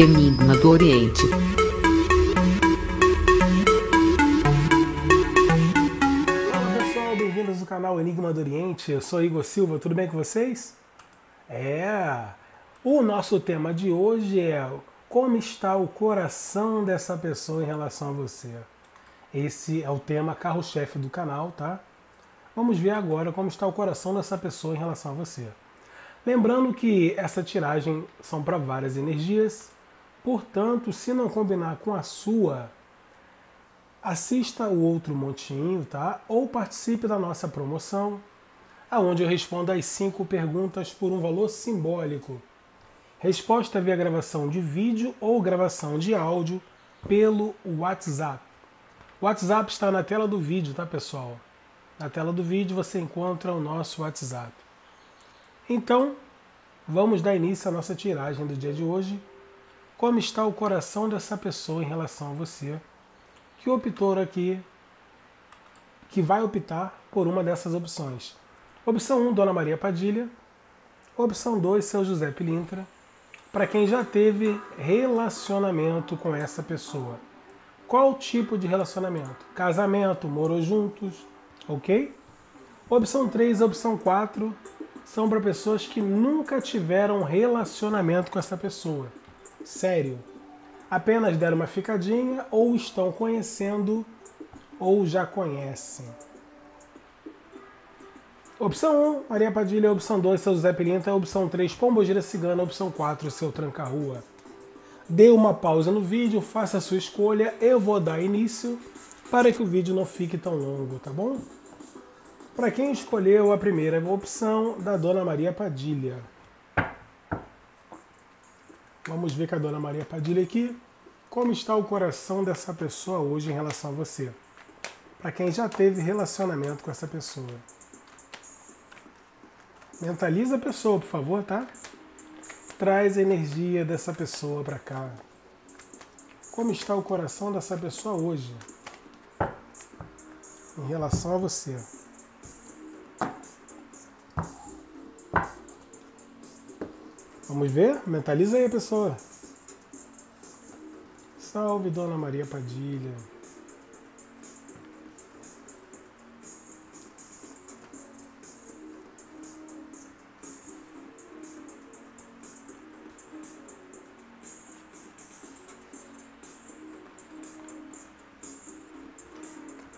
Enigma do Oriente. Olá pessoal, bem-vindos ao canal Enigma do Oriente. Eu sou Igor Silva, tudo bem com vocês? É, o nosso tema de hoje é como está o coração dessa pessoa em relação a você. Esse é o tema carro-chefe do canal, tá? Vamos ver agora como está o coração dessa pessoa em relação a você. Lembrando que essa tiragem são para várias energias, portanto, se não combinar com a sua, assista o outro montinho, tá? Ou participe da nossa promoção, aonde eu respondo as cinco perguntas por um valor simbólico. Resposta via gravação de vídeo ou gravação de áudio pelo WhatsApp. O WhatsApp está na tela do vídeo, tá, pessoal? Na tela do vídeo você encontra o nosso WhatsApp. Então, vamos dar início à nossa tiragem do dia de hoje. Como está o coração dessa pessoa em relação a você, que optou aqui, que vai optar por uma dessas opções. Opção 1, Dona Maria Padilha. Opção 2, Seu José Pilintra. Para quem já teve relacionamento com essa pessoa. Qual tipo de relacionamento? Casamento, morou juntos, ok? Opção 3 e opção 4 são para pessoas que nunca tiveram relacionamento com essa pessoa. Sério. Apenas deram uma ficadinha ou estão conhecendo ou já conhecem. Opção 1, Maria Padilha. Opção 2, seu José Pilinta. Opção 3, Pombogira Cigana. Opção 4, seu Tranca-Rua. Dê uma pausa no vídeo, faça a sua escolha. Eu vou dar início para que o vídeo não fique tão longo, tá bom? Para quem escolheu a primeira opção da Dona Maria Padilha. Vamos ver com a Dona Maria Padilha aqui como está o coração dessa pessoa hoje em relação a você. Para quem já teve relacionamento com essa pessoa. Mentaliza a pessoa, por favor, tá? Traz a energia dessa pessoa para cá. Como está o coração dessa pessoa hoje em relação a você? Vamos ver? Mentaliza aí pessoa. Salve Dona Maria Padilha.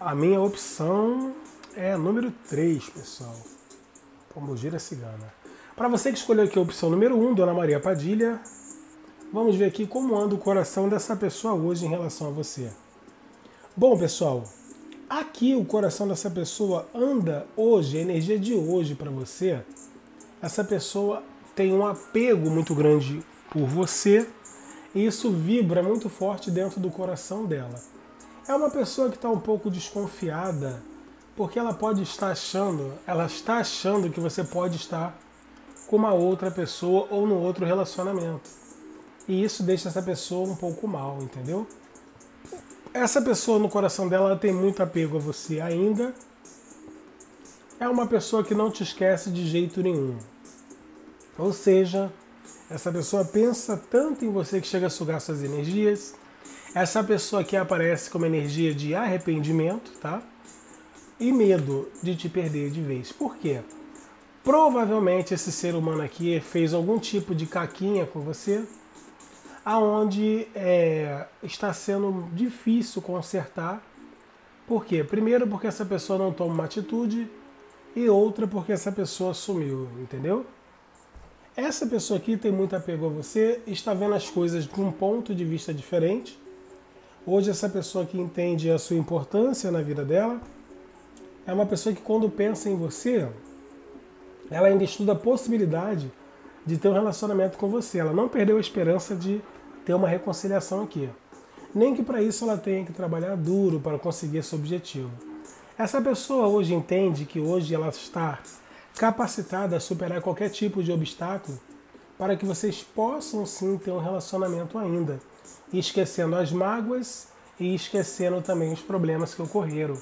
A minha opção é número 3, pessoal. Pombogira Cigana. Para você que escolheu aqui a opção número 1, Dona Maria Padilha, vamos ver aqui como anda o coração dessa pessoa hoje em relação a você. Bom, pessoal, aqui o coração dessa pessoa anda hoje, a energia de hoje para você. Essa pessoa tem um apego muito grande por você e isso vibra muito forte dentro do coração dela é uma pessoa que está um pouco desconfiada, porque ela pode estar achando, ela está achando que você pode estar com uma outra pessoa ou no outro relacionamento. E isso deixa essa pessoa um pouco mal, entendeu? Essa pessoa no coração dela tem muito apego a você ainda. É uma pessoa que não te esquece de jeito nenhum. Ou seja, essa pessoa pensa tanto em você que chega a sugar suas energias, essa pessoa aqui aparece como energia de arrependimento, tá? E medo de te perder de vez. Por quê? Provavelmente esse ser humano aqui fez algum tipo de caquinha com você, aonde é, está sendo difícil consertar. Por quê? Primeiro porque essa pessoa não toma uma atitude e outra porque essa pessoa sumiu, entendeu? Essa pessoa aqui tem muito apego a você, está vendo as coisas de um ponto de vista diferente Hoje, essa pessoa que entende a sua importância na vida dela é uma pessoa que, quando pensa em você, ela ainda estuda a possibilidade de ter um relacionamento com você. Ela não perdeu a esperança de ter uma reconciliação aqui. Nem que para isso ela tenha que trabalhar duro para conseguir esse objetivo. Essa pessoa hoje entende que hoje ela está capacitada a superar qualquer tipo de obstáculo para que vocês possam sim ter um relacionamento ainda esquecendo as mágoas e esquecendo também os problemas que ocorreram.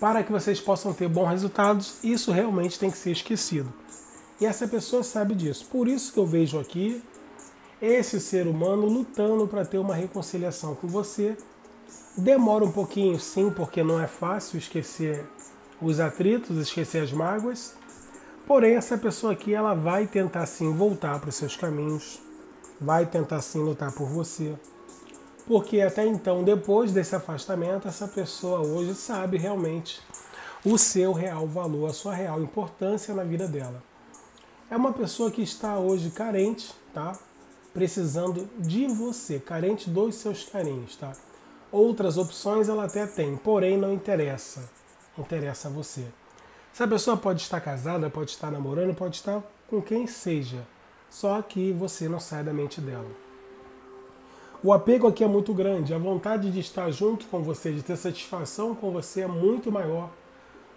Para que vocês possam ter bons resultados, isso realmente tem que ser esquecido. E essa pessoa sabe disso. Por isso que eu vejo aqui esse ser humano lutando para ter uma reconciliação com você. Demora um pouquinho, sim, porque não é fácil esquecer os atritos, esquecer as mágoas. Porém, essa pessoa aqui ela vai tentar sim voltar para os seus caminhos, vai tentar sim lutar por você. Porque até então, depois desse afastamento, essa pessoa hoje sabe realmente o seu real valor, a sua real importância na vida dela. É uma pessoa que está hoje carente, tá? Precisando de você, carente dos seus carinhos, tá? Outras opções ela até tem, porém não interessa. Interessa a você. Essa pessoa pode estar casada, pode estar namorando, pode estar com quem seja. Só que você não sai da mente dela. O apego aqui é muito grande, a vontade de estar junto com você, de ter satisfação com você é muito maior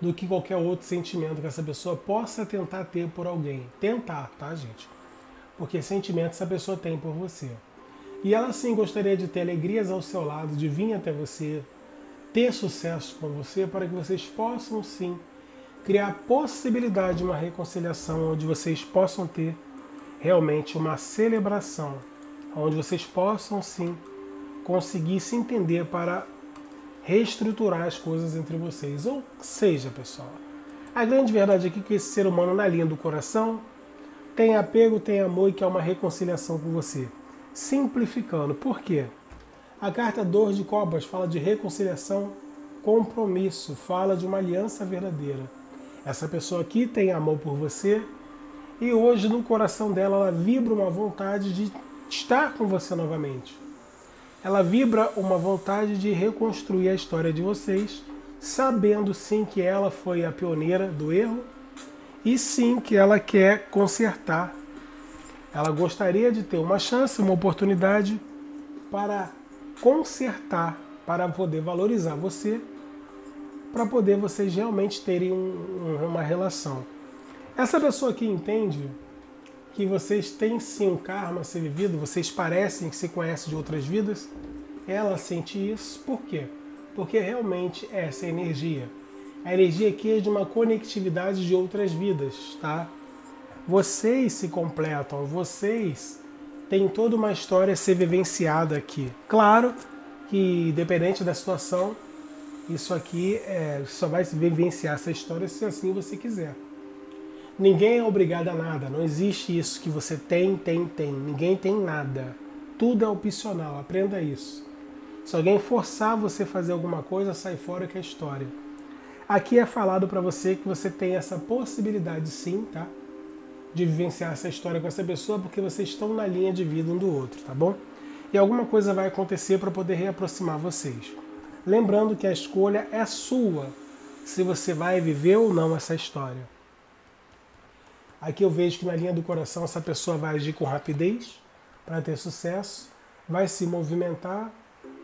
do que qualquer outro sentimento que essa pessoa possa tentar ter por alguém. Tentar, tá, gente? Porque sentimento essa pessoa tem por você. E ela sim gostaria de ter alegrias ao seu lado, de vir até você, ter sucesso com você, para que vocês possam sim criar a possibilidade de uma reconciliação onde vocês possam ter realmente uma celebração, onde vocês possam sim conseguir se entender para reestruturar as coisas entre vocês. Ou seja, pessoal, a grande verdade aqui é que esse ser humano na linha do coração tem apego, tem amor e quer uma reconciliação com você. Simplificando, por quê? A carta 2 de Copas fala de reconciliação, compromisso, fala de uma aliança verdadeira. Essa pessoa aqui tem amor por você e hoje no coração dela ela vibra uma vontade de estar com você novamente ela vibra uma vontade de reconstruir a história de vocês, sabendo sim que ela foi a pioneira do erro e sim que ela quer consertar. Ela gostaria de ter uma chance, uma oportunidade para consertar, para poder valorizar você, para poder vocês realmente terem um, uma relação. Essa pessoa que entende que vocês têm sim um karma a ser vivido, vocês parecem que se conhecem de outras vidas, ela sente isso. Por quê? Porque realmente essa energia. A energia aqui é de uma conectividade de outras vidas, tá? Vocês se completam, vocês têm toda uma história a ser vivenciada aqui. Claro que, independente da situação, isso aqui é, só vai se vivenciar essa história se assim você quiser. Ninguém é obrigado a nada. Não existe isso que você tem, tem, tem. Ninguém tem nada. Tudo é opcional. Aprenda isso. Se alguém forçar você a fazer alguma coisa, sai fora que é história. Aqui é falado para você que você tem essa possibilidade sim, tá? De vivenciar essa história com essa pessoa porque vocês estão na linha de vida um do outro, tá bom? E alguma coisa vai acontecer para poder reaproximar vocês. Lembrando que a escolha é sua, se você vai viver ou não essa história. Aqui eu vejo que na linha do coração essa pessoa vai agir com rapidez para ter sucesso, vai se movimentar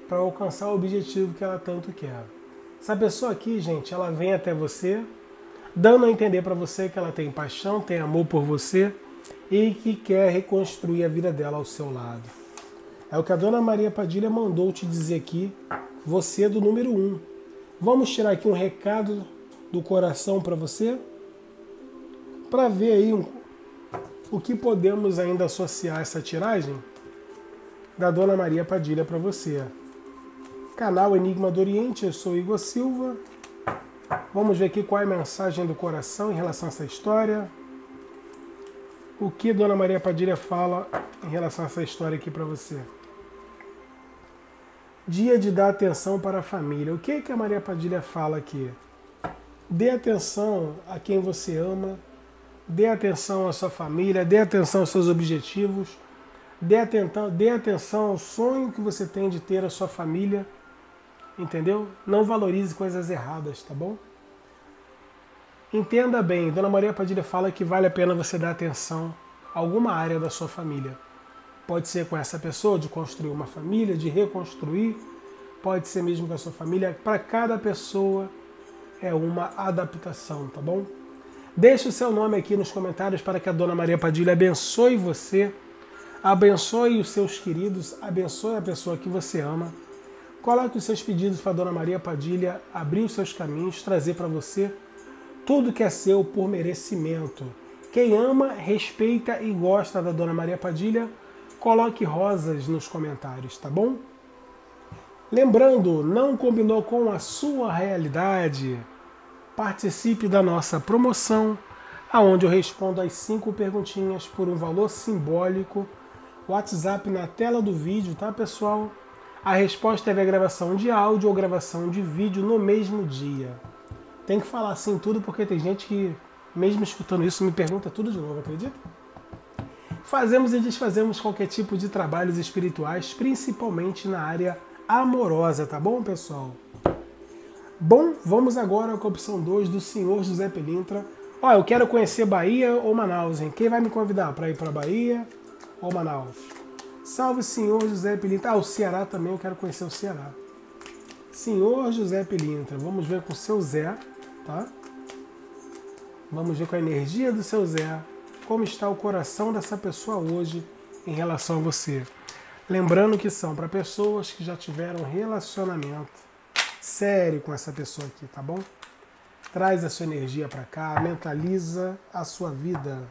para alcançar o objetivo que ela tanto quer. Essa pessoa aqui, gente, ela vem até você, dando a entender para você que ela tem paixão, tem amor por você e que quer reconstruir a vida dela ao seu lado. É o que a dona Maria Padilha mandou te dizer aqui, você é do número 1. Um. Vamos tirar aqui um recado do coração para você? Para ver aí um, o que podemos ainda associar essa tiragem da Dona Maria Padilha para você. Canal Enigma do Oriente, eu sou Igor Silva. Vamos ver aqui qual é a mensagem do coração em relação a essa história. O que Dona Maria Padilha fala em relação a essa história aqui para você. Dia de dar atenção para a família. O que, é que a Maria Padilha fala aqui? Dê atenção a quem você ama, dê atenção à sua família, dê atenção aos seus objetivos, dê atenção, dê atenção ao sonho que você tem de ter a sua família, entendeu? Não valorize coisas erradas, tá bom? Entenda bem, Dona Maria Padilha fala que vale a pena você dar atenção a alguma área da sua família. Pode ser com essa pessoa, de construir uma família, de reconstruir, pode ser mesmo com a sua família. Para cada pessoa é uma adaptação, tá bom? Deixe o seu nome aqui nos comentários para que a Dona Maria Padilha abençoe você, abençoe os seus queridos, abençoe a pessoa que você ama. Coloque os seus pedidos para a Dona Maria Padilha abrir os seus caminhos, trazer para você tudo que é seu por merecimento. Quem ama, respeita e gosta da Dona Maria Padilha, coloque rosas nos comentários, tá bom? Lembrando, não combinou com a sua realidade? Participe da nossa promoção, aonde eu respondo as cinco perguntinhas por um valor simbólico. WhatsApp na tela do vídeo, tá pessoal? A resposta é a gravação de áudio ou gravação de vídeo no mesmo dia. Tem que falar assim tudo porque tem gente que, mesmo escutando isso, me pergunta tudo de novo, acredita? Fazemos e desfazemos qualquer tipo de trabalhos espirituais, principalmente na área amorosa, tá bom, pessoal? Bom, vamos agora com a opção 2 do senhor José Pelintra. Ó, eu quero conhecer Bahia ou Manaus, hein? Quem vai me convidar para ir para Bahia ou Manaus? Salve, senhor José Pelintra. Ah, o Ceará também, eu quero conhecer o Ceará. Senhor José Pelintra, vamos ver com o seu Zé, tá? Vamos ver com a energia do seu Zé, como está o coração dessa pessoa hoje em relação a você. Lembrando que são para pessoas que já tiveram relacionamento sério com essa pessoa aqui, tá bom? Traz a sua energia para cá, mentaliza a sua vida.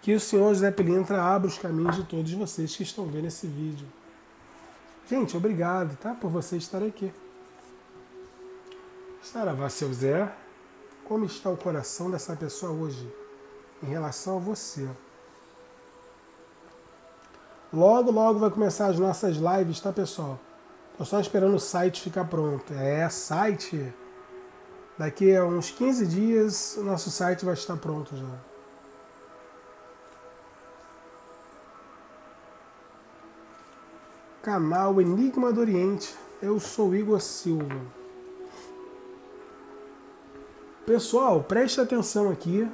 Que o Senhor José Pelintra abra os caminhos de todos vocês que estão vendo esse vídeo. Gente, obrigado, tá? Por você estar aqui. Saravá, seu Zé, como está o coração dessa pessoa hoje em relação a você? Logo, logo vai começar as nossas lives, tá, pessoal? Tô só esperando o site ficar pronto. É, site. Daqui a uns 15 dias, o nosso site vai estar pronto já. Canal Enigma do Oriente. Eu sou Igor Silva. Pessoal, preste atenção aqui.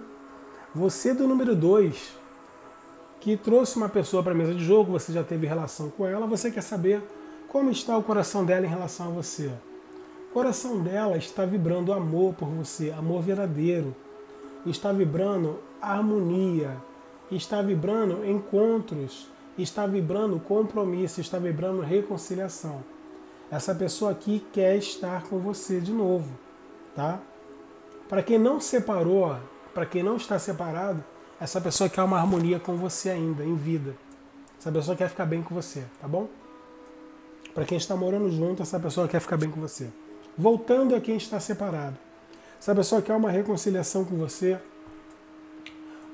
Você do número 2, que trouxe uma pessoa para a mesa de jogo, você já teve relação com ela, você quer saber como está o coração dela em relação a você. O coração dela está vibrando amor por você, amor verdadeiro. Está vibrando harmonia, está vibrando encontros, está vibrando compromisso, está vibrando reconciliação. Essa pessoa aqui quer estar com você de novo, tá? Para quem não separou, para quem não está separado, essa pessoa quer uma harmonia com você ainda, em vida. Essa pessoa quer ficar bem com você, tá bom? Para quem está morando junto, essa pessoa quer ficar bem com você. Voltando a quem está separado. Essa pessoa quer uma reconciliação com você.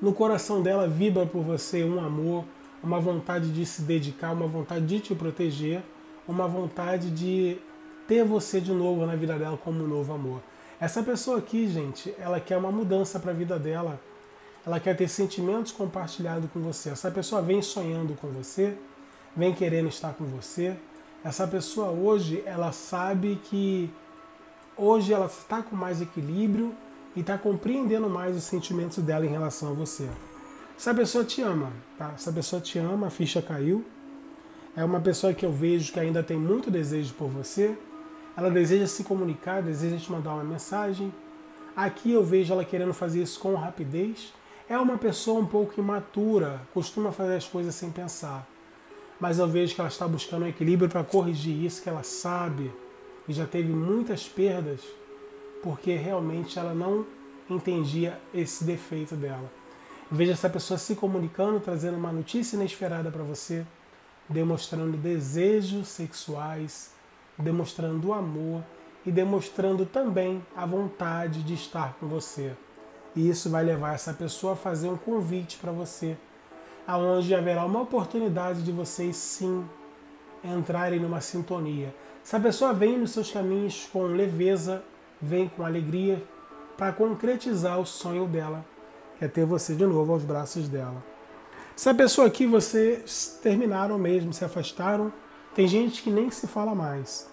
No coração dela vibra por você um amor, uma vontade de se dedicar, uma vontade de te proteger, uma vontade de ter você de novo na vida dela como um novo amor. Essa pessoa aqui, gente, ela quer uma mudança para a vida dela. Ela quer ter sentimentos compartilhados com você. Essa pessoa vem sonhando com você, vem querendo estar com você. Essa pessoa hoje, ela sabe que hoje ela está com mais equilíbrio e está compreendendo mais os sentimentos dela em relação a você. Essa pessoa te ama, tá? Essa pessoa te ama, a ficha caiu. É uma pessoa que eu vejo que ainda tem muito desejo por você. Ela deseja se comunicar, deseja te mandar uma mensagem. Aqui eu vejo ela querendo fazer isso com rapidez. É uma pessoa um pouco imatura, costuma fazer as coisas sem pensar. Mas eu vejo que ela está buscando um equilíbrio para corrigir isso, que ela sabe e já teve muitas perdas, porque realmente ela não entendia esse defeito dela. Veja essa pessoa se comunicando, trazendo uma notícia inesperada para você, demonstrando desejos sexuais, demonstrando amor e demonstrando também a vontade de estar com você. E isso vai levar essa pessoa a fazer um convite para você, aonde haverá uma oportunidade de vocês sim entrarem numa sintonia. Essa pessoa vem nos seus caminhos com leveza, vem com alegria para concretizar o sonho dela é ter você de novo aos braços dela. Essa pessoa aqui, vocês terminaram mesmo, se afastaram, tem gente que nem se fala mais.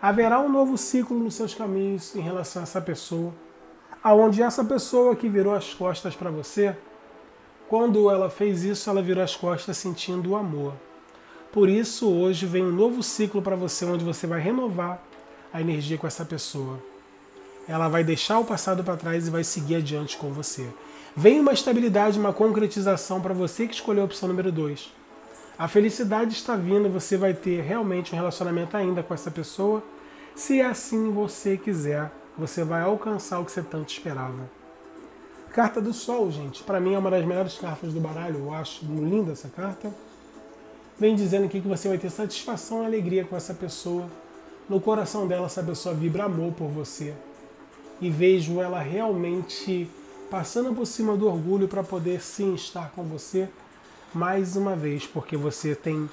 Haverá um novo ciclo nos seus caminhos em relação a essa pessoa, aonde essa pessoa que virou as costas para você, quando ela fez isso, ela virou as costas sentindo o amor. Por isso, hoje vem um novo ciclo para você, onde você vai renovar a energia com essa pessoa. Ela vai deixar o passado para trás e vai seguir adiante com você. Vem uma estabilidade, uma concretização para você que escolheu a opção número 2. A felicidade está vindo, você vai ter realmente um relacionamento ainda com essa pessoa. Se assim você quiser, você vai alcançar o que você tanto esperava. Carta do Sol, gente, para mim é uma das melhores cartas do baralho, eu acho linda essa carta. vem dizendo aqui que você vai ter satisfação e alegria com essa pessoa. No coração dela, essa pessoa vibra amor por você. E vejo ela realmente passando por cima do orgulho para poder sim estar com você mais uma vez, porque você tem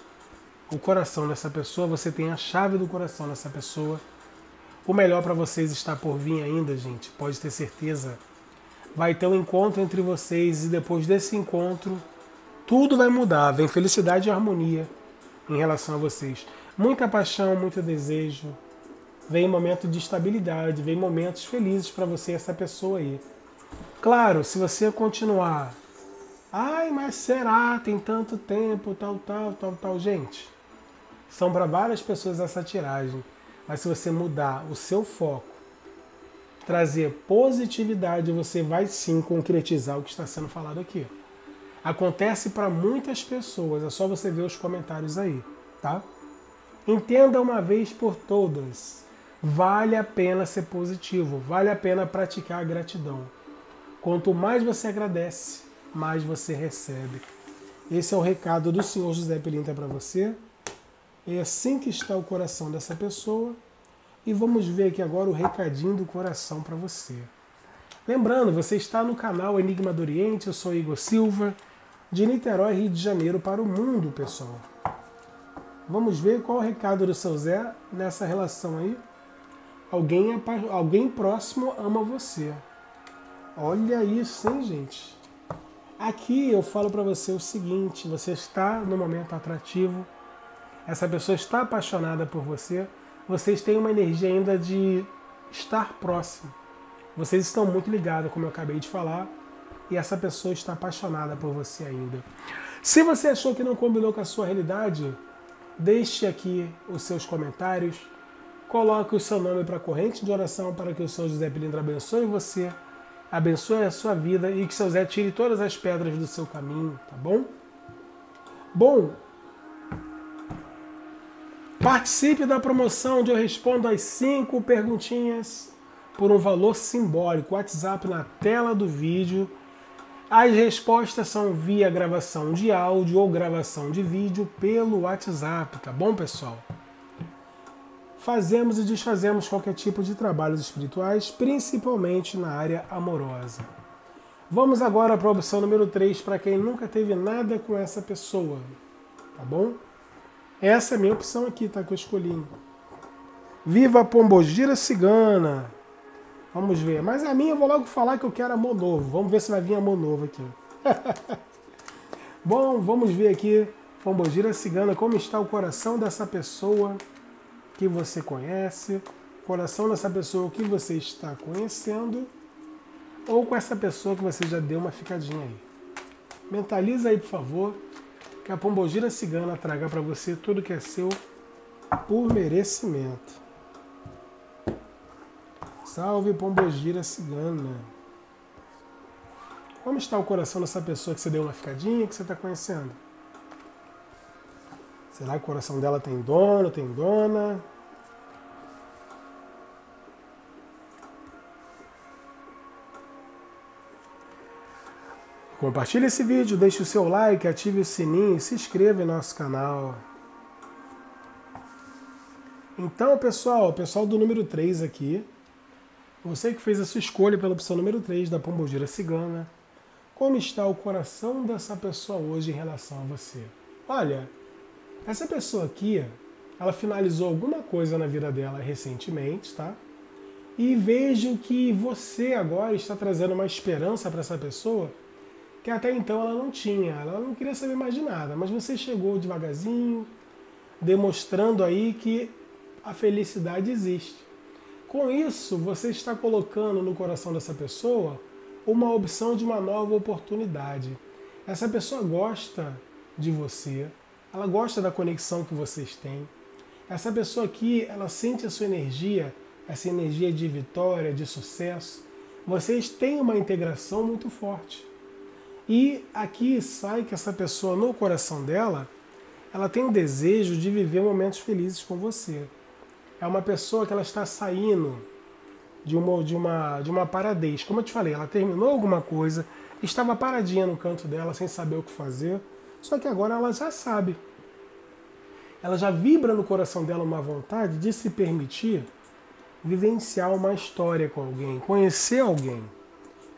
o coração dessa pessoa, você tem a chave do coração dessa pessoa. O melhor para vocês está por vir ainda, gente, pode ter certeza. Vai ter um encontro entre vocês e depois desse encontro tudo vai mudar. Vem felicidade e harmonia em relação a vocês. Muita paixão, muito desejo. Vem momento de estabilidade, vem momentos felizes para você essa pessoa aí. Claro, se você continuar, ai, mas será? Tem tanto tempo, tal, tal, tal, tal, gente. São para várias pessoas essa tiragem. Mas se você mudar o seu foco, trazer positividade, você vai sim concretizar o que está sendo falado aqui. Acontece para muitas pessoas, é só você ver os comentários aí, tá? Entenda uma vez por todas. Vale a pena ser positivo, vale a pena praticar a gratidão. Quanto mais você agradece, mais você recebe. Esse é o recado do Senhor José Pelinta para você. É assim que está o coração dessa pessoa. E vamos ver aqui agora o recadinho do coração para você. Lembrando, você está no canal Enigma do Oriente, eu sou Igor Silva, de Niterói, Rio de Janeiro, para o mundo, pessoal. Vamos ver qual o recado do seu Zé nessa relação aí. Alguém, é alguém próximo ama você. Olha isso, hein, gente? Aqui eu falo para você o seguinte: você está no momento atrativo, essa pessoa está apaixonada por você, vocês têm uma energia ainda de estar próximo. Vocês estão muito ligados, como eu acabei de falar, e essa pessoa está apaixonada por você ainda. Se você achou que não combinou com a sua realidade, deixe aqui os seus comentários, coloque o seu nome para a corrente de oração para que o Senhor José Pilindra abençoe você, abençoe a sua vida e que o Seu José tire todas as pedras do seu caminho, tá bom? Bom, participe da promoção onde eu respondo as cinco perguntinhas por um valor simbólico. WhatsApp na tela do vídeo as respostas são via gravação de áudio ou gravação de vídeo pelo WhatsApp, tá bom, pessoal? Fazemos e desfazemos qualquer tipo de trabalhos espirituais, principalmente na área amorosa. Vamos agora para a opção número 3 para quem nunca teve nada com essa pessoa, tá bom? Essa é a minha opção aqui, tá? Que eu escolhi. Viva Pombogira Cigana! Vamos ver. Mas a minha eu vou logo falar que eu quero amor novo. Vamos ver se vai vir amor novo aqui. Bom, vamos ver aqui, Pombogira Cigana, como está o coração dessa pessoa que você conhece, coração dessa pessoa que você está conhecendo, ou com essa pessoa que você já deu uma ficadinha aí. Mentaliza aí, por favor, que a Pombogira Cigana traga para você tudo que é seu por merecimento. Salve Pombogira Cigana. Como está o coração dessa pessoa que você deu uma ficadinha, que você está conhecendo? Será que o coração dela tem dono, tem dona? Compartilhe esse vídeo, deixe o seu like, ative o sininho e se inscreva em nosso canal. Então, pessoal, pessoal do número 3 aqui, você que fez a sua escolha pela opção número 3 da Pombogira Cigana, como está o coração dessa pessoa hoje em relação a você? Olha, essa pessoa aqui, ela finalizou alguma coisa na vida dela recentemente, tá? E vejo que você agora está trazendo uma esperança para essa pessoa que até então ela não tinha, ela não queria saber mais de nada, mas você chegou devagarzinho, demonstrando aí que a felicidade existe. Com isso, você está colocando no coração dessa pessoa uma opção de uma nova oportunidade. Essa pessoa gosta de você, ela gosta da conexão que vocês têm. Essa pessoa aqui, ela sente a sua energia, essa energia de vitória, de sucesso. Vocês têm uma integração muito forte. E aqui sai que essa pessoa, no coração dela, ela tem o desejo de viver momentos felizes com você é uma pessoa que ela está saindo de uma, de uma, de uma paradez. Como eu te falei, ela terminou alguma coisa, estava paradinha no canto dela sem saber o que fazer, só que agora ela já sabe. ela já vibra no coração dela uma vontade de se permitir vivenciar uma história com alguém, conhecer alguém.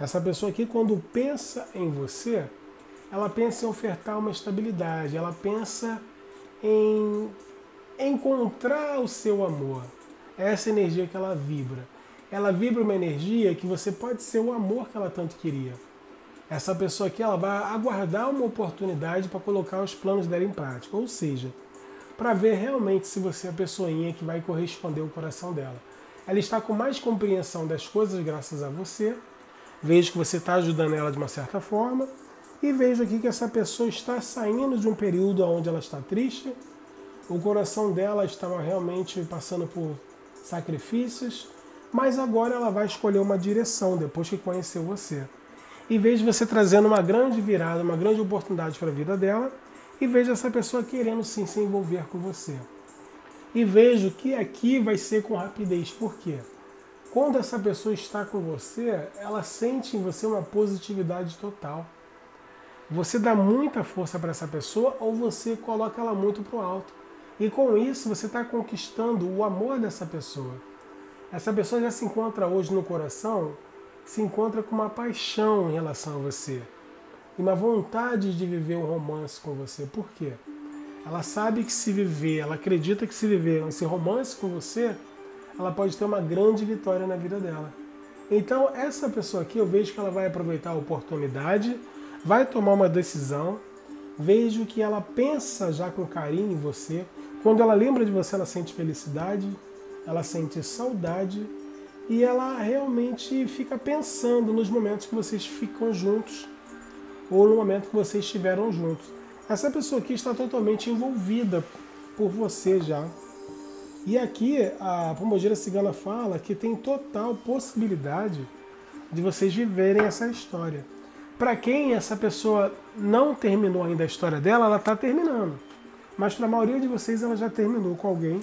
Essa pessoa aqui, quando pensa em você, ela pensa em ofertar uma estabilidade, ela pensa em encontrar o seu amor. É essa energia que ela vibra. Ela vibra uma energia que você pode ser o amor que ela tanto queria. Essa pessoa aqui ela vai aguardar uma oportunidade para colocar os planos dela em prática, ou seja, para ver realmente se você é a pessoinha que vai corresponder ao coração dela. Ela está com mais compreensão das coisas graças a você. Vejo que você está ajudando ela de uma certa forma. E vejo aqui que essa pessoa está saindo de um período onde ela está triste. O coração dela estava realmente passando por sacrifícios. Mas agora ela vai escolher uma direção depois que conheceu você. E vejo você trazendo uma grande virada, uma grande oportunidade para a vida dela e vejo essa pessoa querendo sim se envolver com você. E vejo que aqui vai ser com rapidez. Por quê? Quando essa pessoa está com você, ela sente em você uma positividade total. Você dá muita força para essa pessoa ou você coloca ela muito para o alto. E com isso você está conquistando o amor dessa pessoa. Essa pessoa já se encontra hoje no coração, se encontra com uma paixão em relação a você e uma vontade de viver um romance com você. Por quê? Ela sabe que se viver, ela acredita que se viver esse romance com você, ela pode ter uma grande vitória na vida dela. Então, essa pessoa aqui, eu vejo que ela vai aproveitar a oportunidade, vai tomar uma decisão, vejo que ela pensa já com carinho em você. Quando ela lembra de você, ela sente felicidade, ela sente saudade e ela realmente fica pensando nos momentos que vocês ficam juntos ou no momento que vocês estiveram juntos. Essa pessoa aqui está totalmente envolvida por você já. E aqui a Pomogeira Cigana fala que tem total possibilidade de vocês viverem essa história. Para quem essa pessoa não terminou ainda a história dela, ela está terminando. Mas para a maioria de vocês ela já terminou com alguém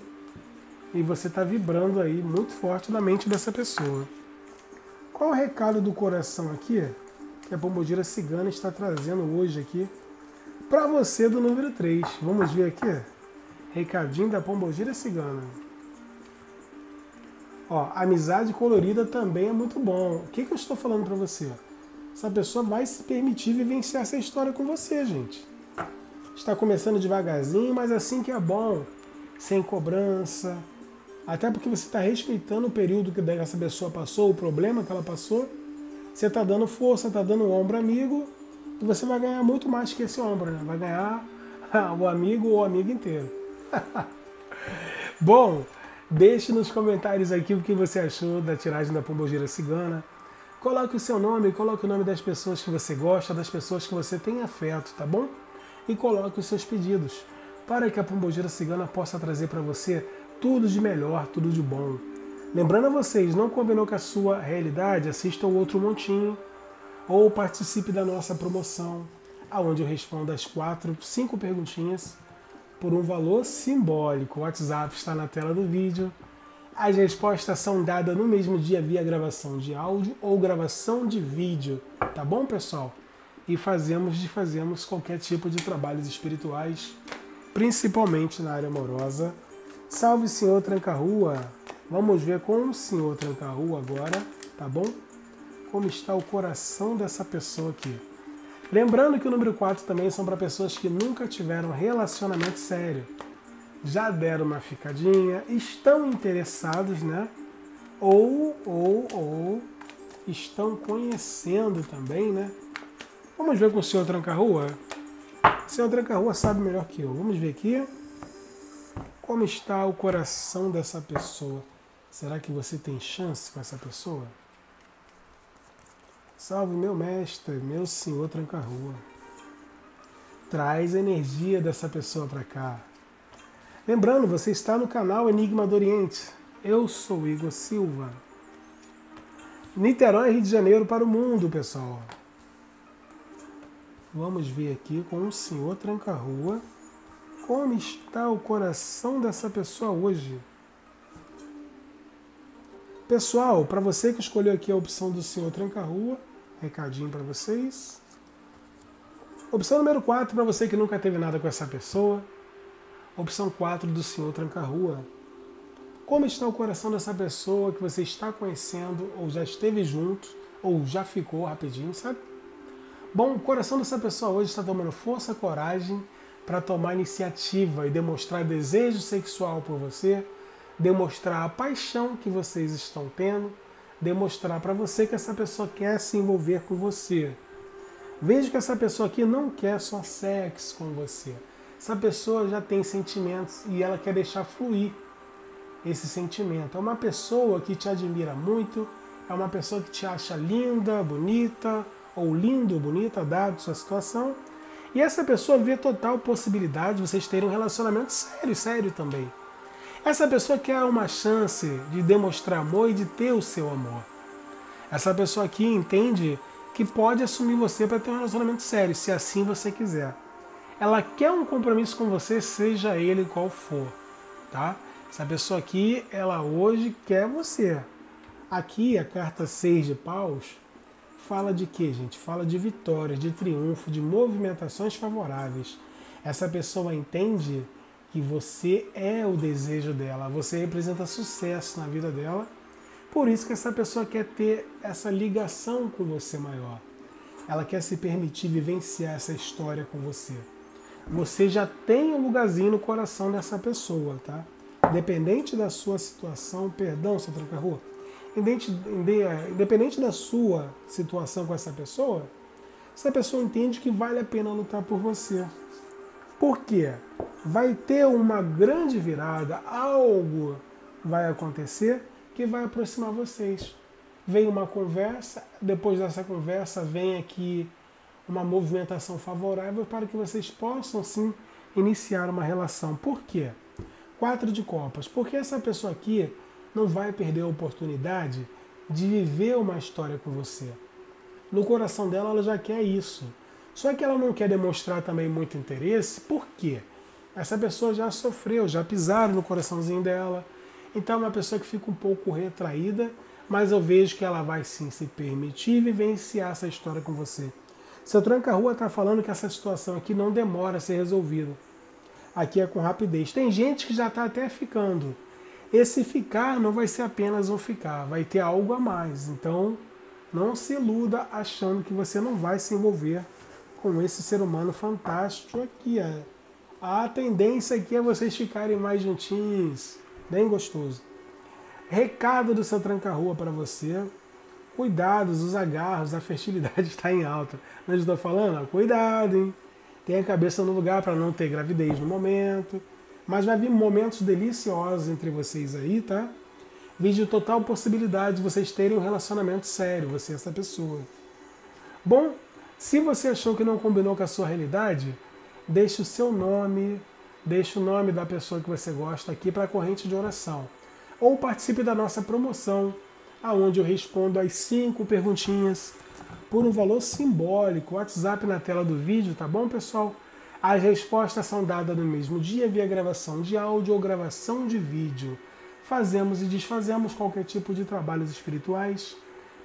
e você está vibrando aí muito forte na mente dessa pessoa. Qual o recado do coração aqui? que a Pombogira Cigana está trazendo hoje aqui para você do número 3. Vamos ver aqui? Recadinho da Pombogira Cigana. Ó, amizade colorida também é muito bom. O que, que eu estou falando para você? Essa pessoa vai se permitir vivenciar essa história com você, gente. Está começando devagarzinho, mas assim que é bom, sem cobrança. Até porque você está respeitando o período que essa pessoa passou, o problema que ela passou você está dando força, está dando ombro amigo, e você vai ganhar muito mais que esse ombro, né? Vai ganhar o amigo ou o amigo inteiro. Bom, deixe nos comentários aqui o que você achou da tiragem da Pombogira Cigana. Coloque o seu nome, coloque o nome das pessoas que você gosta, das pessoas que você tem afeto, tá bom? E coloque os seus pedidos para que a Pombogira Cigana possa trazer para você tudo de melhor, tudo de bom. Lembrando a vocês, não combinou com a sua realidade? Assista o outro montinho ou participe da nossa promoção, aonde eu respondo as quatro, cinco perguntinhas por um valor simbólico. O WhatsApp está na tela do vídeo. As respostas são dadas no mesmo dia via gravação de áudio ou gravação de vídeo, tá bom, pessoal? E fazemos de fazemos qualquer tipo de trabalhos espirituais, principalmente na área amorosa. Salve, senhor Tranca-Rua! Vamos ver com o senhor Tranca-Rua agora, tá bom? Como está o coração dessa pessoa aqui. Lembrando que o número 4 também são para pessoas que nunca tiveram relacionamento sério. Já deram uma ficadinha, estão interessados, né? Ou, ou, ou estão conhecendo também, né? Vamos ver com o senhor Tranca-Rua? O senhor Tranca-Rua sabe melhor que eu. Vamos ver aqui. Como está o coração dessa pessoa? Será que você tem chance com essa pessoa? Salve meu mestre, meu senhor tranca-rua. Traz a energia dessa pessoa para cá. Lembrando, você está no canal Enigma do Oriente. Eu sou Igor Silva. Niterói, Rio de Janeiro para o mundo, pessoal. Vamos ver aqui com o senhor tranca-rua como está o coração dessa pessoa hoje. Pessoal, para você que escolheu aqui a opção do Senhor Tranca-Rua, recadinho para vocês. Opção número 4, para você que nunca teve nada com essa pessoa. Opção 4 do senhor Tranca-Rua. Como está o coração dessa pessoa que você está conhecendo, ou já esteve junto, ou já ficou rapidinho, sabe? Bom, o coração dessa pessoa hoje está tomando força, coragem para tomar iniciativa e demonstrar desejo sexual por você, demonstrar a paixão que vocês estão tendo, demonstrar para você que essa pessoa quer se envolver com você. Veja que essa pessoa aqui não quer só sexo com você. Essa pessoa já tem sentimentos e ela quer deixar fluir esse sentimento. É uma pessoa que te admira muito, é uma pessoa que te acha linda, bonita, ou lindo bonita, dado sua situação. E essa pessoa vê total possibilidade de vocês terem um relacionamento sério, sério também. Essa pessoa quer uma chance de demonstrar amor e de ter o seu amor. Essa pessoa aqui entende que pode assumir você para ter um relacionamento sério, se assim você quiser. Ela quer um compromisso com você, seja ele qual for, tá? Essa pessoa aqui, ela hoje quer você. Aqui a carta 6 de paus fala de quê, gente? Fala de vitórias, de triunfo, de movimentações favoráveis. Essa pessoa entende que você é o desejo dela, você representa sucesso na vida dela. Por isso que essa pessoa quer ter essa ligação com você maior. Ela quer se permitir vivenciar essa história com você. Você já tem um lugarzinho no coração dessa pessoa, tá? Independente da sua situação, perdão, seu tranca-rua, independente da sua situação com essa pessoa, essa pessoa entende que vale a pena lutar por você. Por quê? Vai ter uma grande virada, algo vai acontecer que vai aproximar vocês. Vem uma conversa, depois dessa conversa vem aqui uma movimentação favorável para que vocês possam sim iniciar uma relação. Por quê? Quatro de copas. Porque essa pessoa aqui não vai perder a oportunidade de viver uma história com você. No coração dela, ela já quer isso. Só que ela não quer demonstrar também muito interesse, por quê? Essa pessoa já sofreu, já pisaram no coraçãozinho dela. Então é uma pessoa que fica um pouco retraída, mas eu vejo que ela vai sim se permitir vivenciar essa história com você. Seu tranca-rua está falando que essa situação aqui não demora a ser resolvida. Aqui é com rapidez. Tem gente que já está até ficando. Esse ficar não vai ser apenas um ficar, vai ter algo a mais. Então, não se iluda achando que você não vai se envolver com esse ser humano fantástico aqui. É. A tendência aqui é vocês ficarem mais juntinhos, bem gostoso. Recado do seu tranca-rua para você. Cuidados, os agarros, a fertilidade está em alta. Não estou falando? Cuidado, hein? Tenha a cabeça no lugar para não ter gravidez no momento. Mas vai vir momentos deliciosos entre vocês aí, tá? Vídeo total possibilidade de vocês terem um relacionamento sério, você e essa pessoa. Bom, se você achou que não combinou com a sua realidade, deixe o seu nome, deixe o nome da pessoa que você gosta aqui para a corrente de oração. Ou participe da nossa promoção, aonde eu respondo as cinco perguntinhas por um valor simbólico. WhatsApp na tela do vídeo, tá bom, pessoal? As respostas são dadas no mesmo dia via gravação de áudio ou gravação de vídeo. Fazemos e desfazemos qualquer tipo de trabalhos espirituais,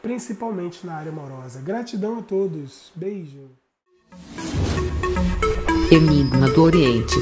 principalmente na área amorosa. Gratidão a todos. Beijo. Enigma do Oriente.